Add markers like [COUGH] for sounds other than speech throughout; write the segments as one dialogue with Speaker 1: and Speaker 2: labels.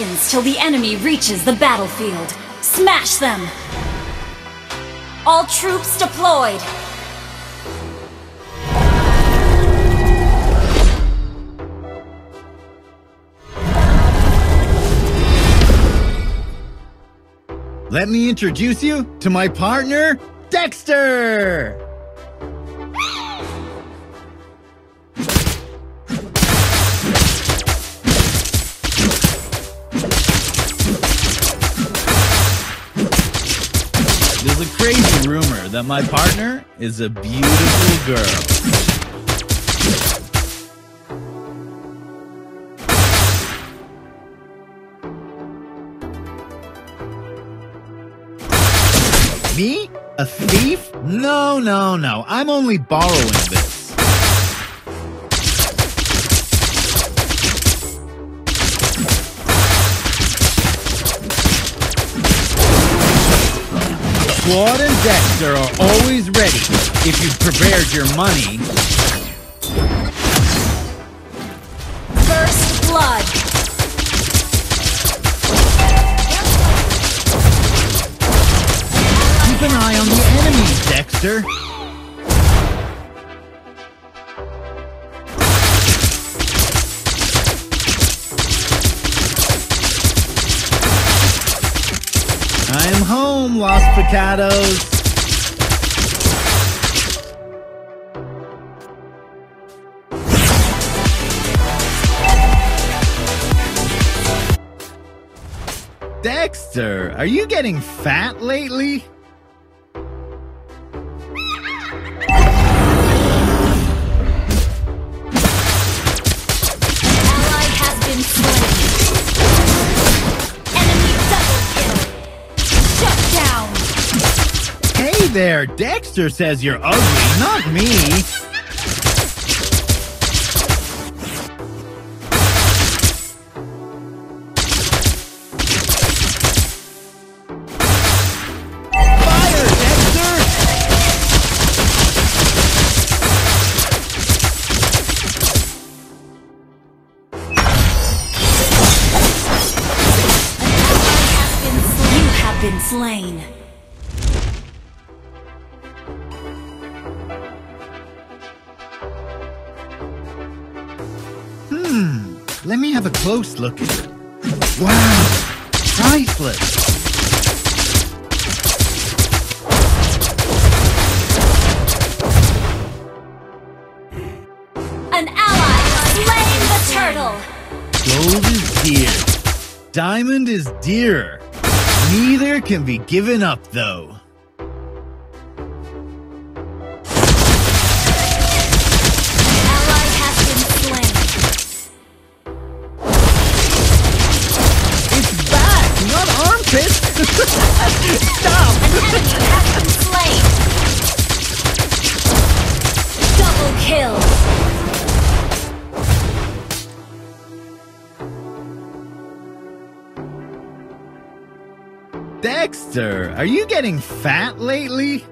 Speaker 1: seconds till the enemy reaches the battlefield. Smash them! All troops deployed!
Speaker 2: Let me introduce you to my partner, Dexter! That my partner is a beautiful girl. Me? A thief? No, no, no. I'm only borrowing this. Claude and Dexter are always ready if you've prepared your money.
Speaker 1: First blood!
Speaker 2: Keep an eye on the enemies, Dexter. Home, Los Pecados. Dexter, are you getting fat lately? There, Dexter says you're ugly, not me. Fire, Dexter!
Speaker 1: You have been slain.
Speaker 2: Have a close look at it. Wow, priceless.
Speaker 1: An ally slain the turtle.
Speaker 2: Gold is dear. Diamond is dearer. Neither can be given up, though. Dexter, are you getting fat lately?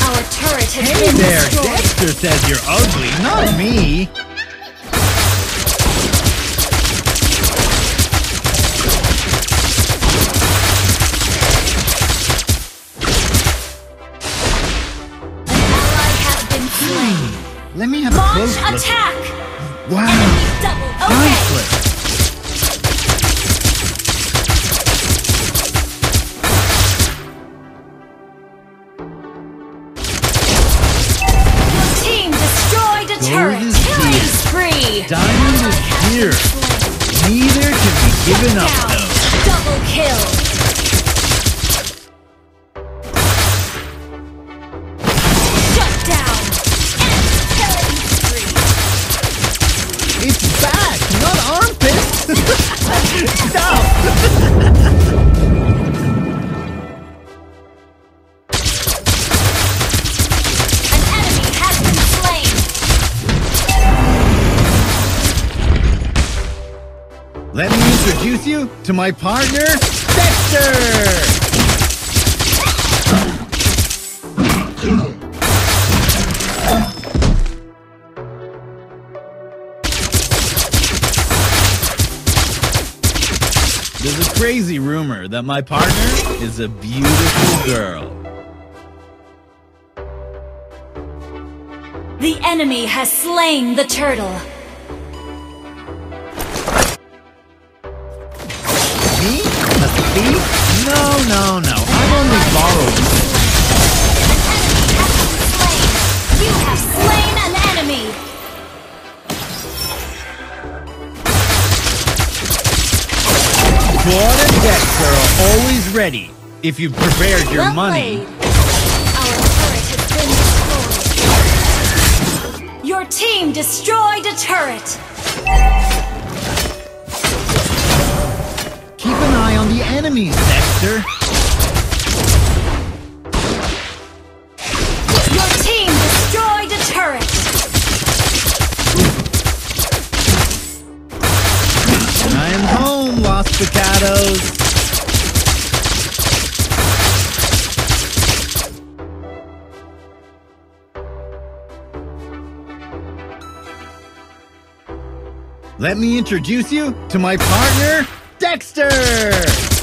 Speaker 1: Our turret has
Speaker 2: Hey there. Dexter says you're ugly, not me.
Speaker 1: Attack.
Speaker 2: Wow,
Speaker 1: Enemy double. Okay.
Speaker 2: priceless.
Speaker 1: Your team destroyed a turret. Killing spree.
Speaker 2: Diamond is
Speaker 1: has
Speaker 2: dear.
Speaker 1: been slain.
Speaker 2: Neither can be given up, though.
Speaker 1: Double kill.
Speaker 2: To my partner, Dexter! There's a crazy rumor that my partner is a beautiful girl.
Speaker 1: The enemy has slain the turtle.
Speaker 2: No, no, no. I'm only borrowing.
Speaker 1: You have slain an enemy!
Speaker 2: Claude and Dexter are always ready if you've prepared your
Speaker 1: Well
Speaker 2: money.
Speaker 1: Our turret has been destroyed. Your team destroyed a turret!
Speaker 2: Enemies, Dexter.
Speaker 1: Your team destroyed a turret!
Speaker 2: I am home, Los Pecados. Let me introduce you to my partner, Dexter!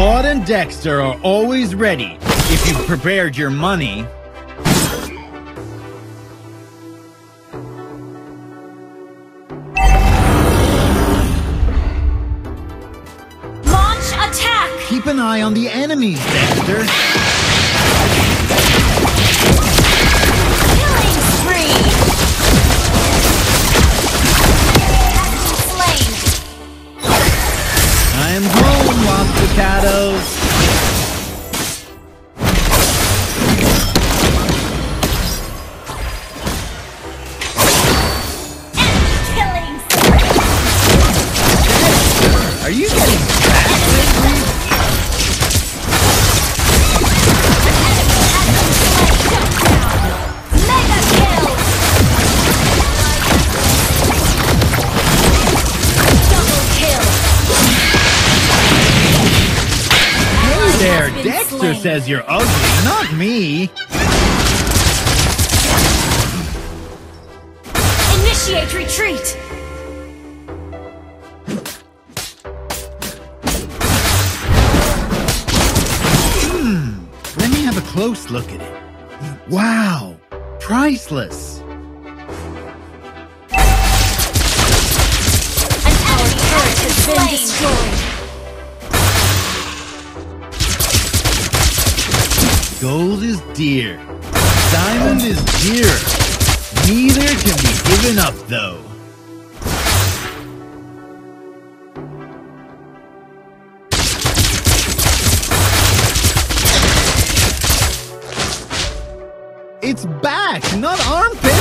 Speaker 2: Claude and Dexter are always ready if you've prepared your money.
Speaker 1: Launch attack!
Speaker 2: Keep an eye on the enemies, Dexter.
Speaker 1: Been
Speaker 2: Dexter
Speaker 1: slain.
Speaker 2: says you're ugly, not me.
Speaker 1: Initiate retreat! Hmm.
Speaker 2: Let me have a close look at it. Wow, priceless.
Speaker 1: An enemy turret has been destroyed!
Speaker 2: Gold is dear. Diamond is dearer. Neither can be given up, though. It's back, not armpits.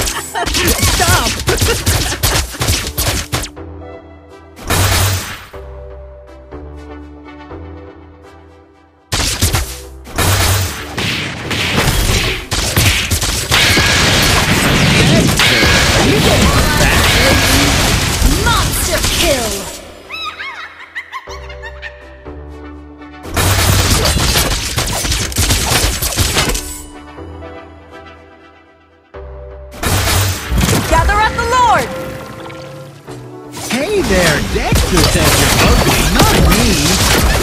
Speaker 2: [LAUGHS] Stop. [LAUGHS] Hey there, Dexter says you're ugly, not me.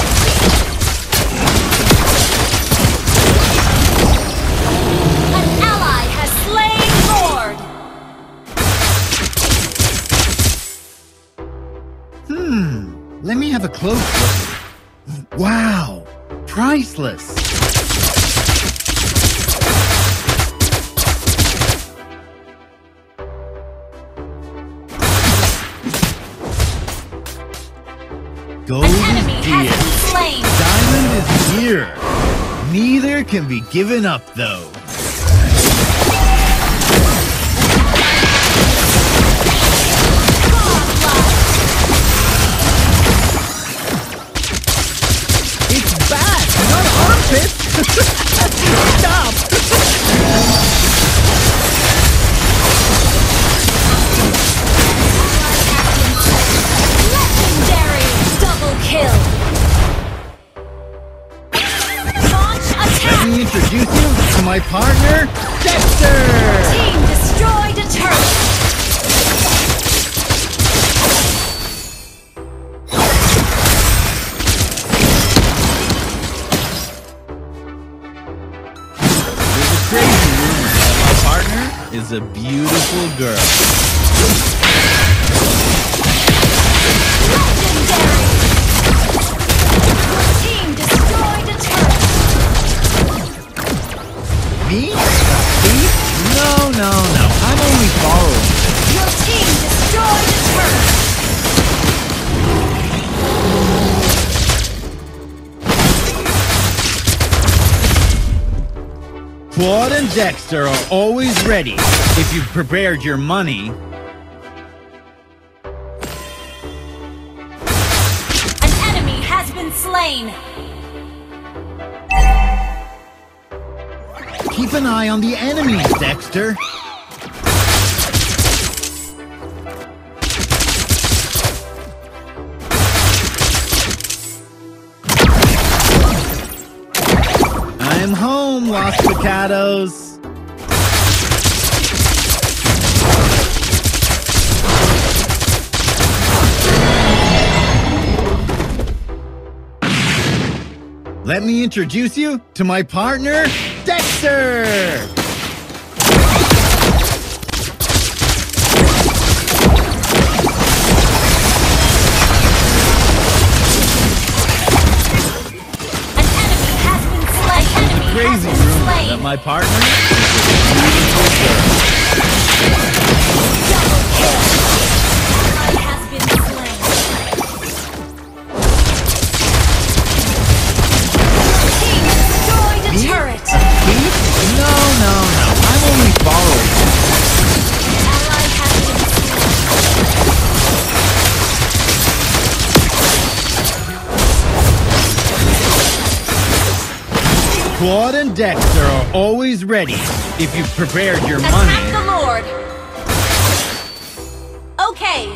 Speaker 2: Gold
Speaker 1: An
Speaker 2: is
Speaker 1: enemy has
Speaker 2: dear.
Speaker 1: been slain.
Speaker 2: Diamond is here. Neither can be given up, though. My partner, Dexter.
Speaker 1: Team destroyed a turret.
Speaker 2: There's a crazy rumor that my partner is a beautiful girl. Me? A thief? No, no, no. I'm only borrowing.
Speaker 1: Your team destroyed a turret.
Speaker 2: Claude and Dexter are always ready if you've prepared your money.
Speaker 1: An enemy has been slain.
Speaker 2: Keep an eye on the enemies, Dexter. I'm home, Los Pecados. Let me introduce you to my partner, Dexter!
Speaker 1: An enemy has been slain. An enemy has
Speaker 2: Crazy
Speaker 1: been
Speaker 2: rumor
Speaker 1: slain.
Speaker 2: that my partner Claude and Dexter are always ready if you've prepared your
Speaker 1: Attack
Speaker 2: money.
Speaker 1: the Lord. Okay.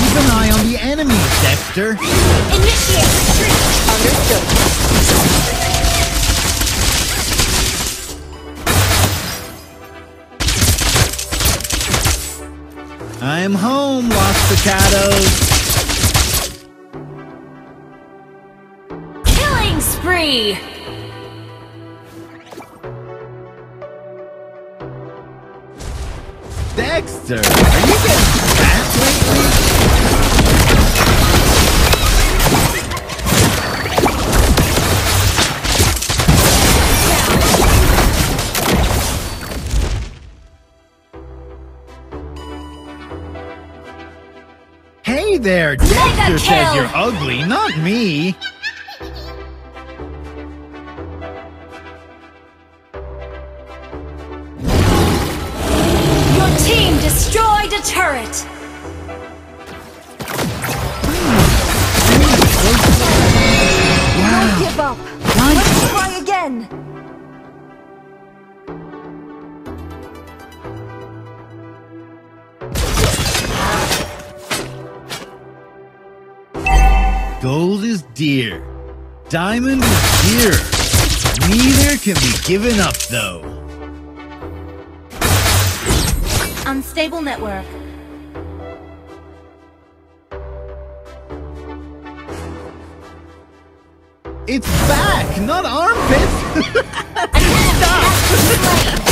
Speaker 2: Keep an eye on the enemies, Dexter.
Speaker 1: Initiate retreat. Understood.
Speaker 2: I'm home, Los Pecados.
Speaker 1: Killing.
Speaker 2: Dexter, are you getting fat lately? Hey there, Dexter says you're ugly, not me.
Speaker 1: Turret.
Speaker 2: Wow.
Speaker 3: Give up.
Speaker 2: Nice.
Speaker 3: Let's try again.
Speaker 2: Gold is dear. Diamond is dear. Neither can be given up, though.
Speaker 1: Unstable network.
Speaker 2: It's back, not armpits. [LAUGHS] [LAUGHS]
Speaker 1: An [LAUGHS]